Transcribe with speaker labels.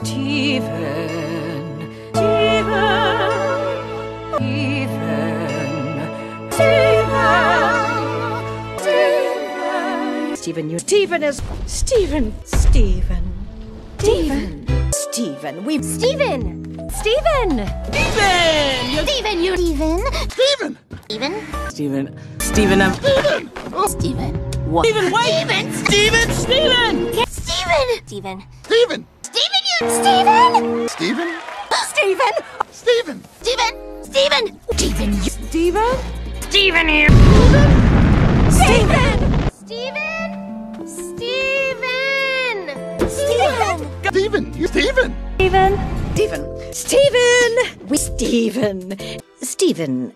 Speaker 1: Steven. Steven. Steven. Steven. Steven. Steven, you. Steven is. Steven. Steven. Steven. Steven. We.
Speaker 2: Steven! Steven!
Speaker 1: Stephen. You.
Speaker 2: Steven, you Steven!
Speaker 3: Steven!
Speaker 2: Steven?
Speaker 1: Stephen. Steven. Um,
Speaker 3: Steven!
Speaker 2: Steven.
Speaker 1: what? Steven, wait.
Speaker 2: Steven!
Speaker 1: Stephen. Stephen.
Speaker 2: Steven! Steven.
Speaker 3: Steven!
Speaker 2: Steven, you Steven!
Speaker 3: Steven!
Speaker 2: Steven!
Speaker 3: Steven!
Speaker 2: Steven! Steven! Steven, you Steven.
Speaker 1: Stephen!
Speaker 2: Steven, you
Speaker 1: Stephen.
Speaker 2: Steven! Steven! Steven!
Speaker 3: Steven! You Steven!
Speaker 1: Stephen.